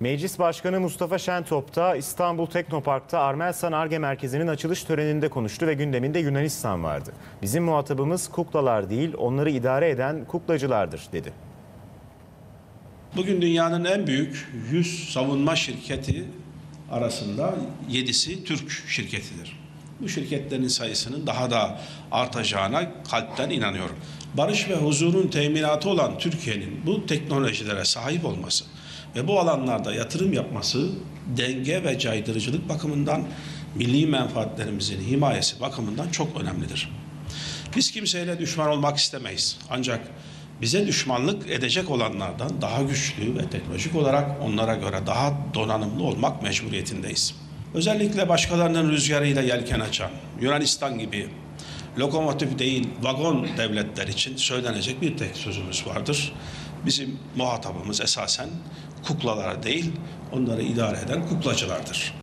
Meclis Başkanı Mustafa Şentop da İstanbul Teknopark'ta Armelsan Arge Merkezi'nin açılış töreninde konuştu ve gündeminde Yunanistan vardı. Bizim muhatabımız kuklalar değil, onları idare eden kuklacılardır dedi. Bugün dünyanın en büyük 100 savunma şirketi arasında 7'si Türk şirketidir. Bu şirketlerin sayısının daha da artacağına kalpten inanıyorum. Barış ve huzurun teminatı olan Türkiye'nin bu teknolojilere sahip olması ve bu alanlarda yatırım yapması denge ve caydırıcılık bakımından milli menfaatlerimizin himayesi bakımından çok önemlidir. Biz kimseyle düşman olmak istemeyiz. Ancak bize düşmanlık edecek olanlardan daha güçlü ve teknolojik olarak onlara göre daha donanımlı olmak mecburiyetindeyiz. Özellikle başkalarının rüzgarıyla yelken açan Yunanistan gibi lokomotif değil vagon devletler için söylenecek bir tek sözümüz vardır. Bizim muhatabımız esasen kuklalara değil onları idare eden kuklacılardır.